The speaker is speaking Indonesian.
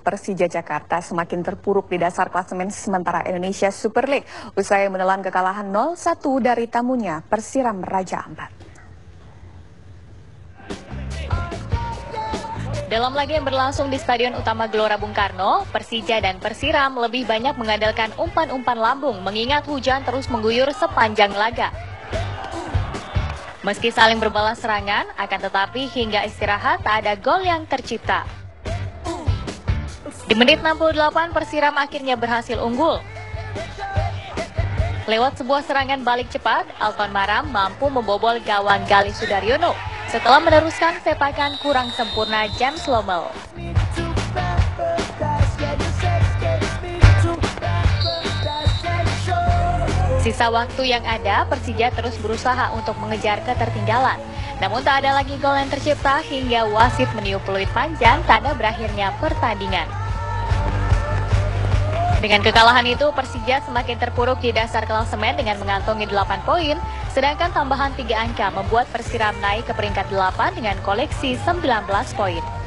Persija Jakarta semakin terpuruk di dasar klasemen sementara Indonesia Super League usai menelan kekalahan 0-1 dari tamunya Persiram Raja Ampat. Dalam laga yang berlangsung di Stadion Utama Gelora Bung Karno, Persija dan Persiram lebih banyak mengandalkan umpan-umpan lambung mengingat hujan terus mengguyur sepanjang laga. Meski saling berbalas serangan, akan tetapi hingga istirahat tak ada gol yang tercipta. Di menit 68 Persiram akhirnya berhasil unggul. Lewat sebuah serangan balik cepat, Alton Maram mampu membobol gawang Gali Sudaryono setelah meneruskan sepakan kurang sempurna James Lommel. Sisa waktu yang ada, Persija terus berusaha untuk mengejar ketertinggalan. Namun tak ada lagi gol yang tercipta hingga wasit meniup peluit panjang tanda berakhirnya pertandingan. Dengan kekalahan itu, Persija semakin terpuruk di dasar klasemen dengan mengantongi 8 poin, sedangkan tambahan 3 angka membuat Persiram naik ke peringkat 8 dengan koleksi 19 poin.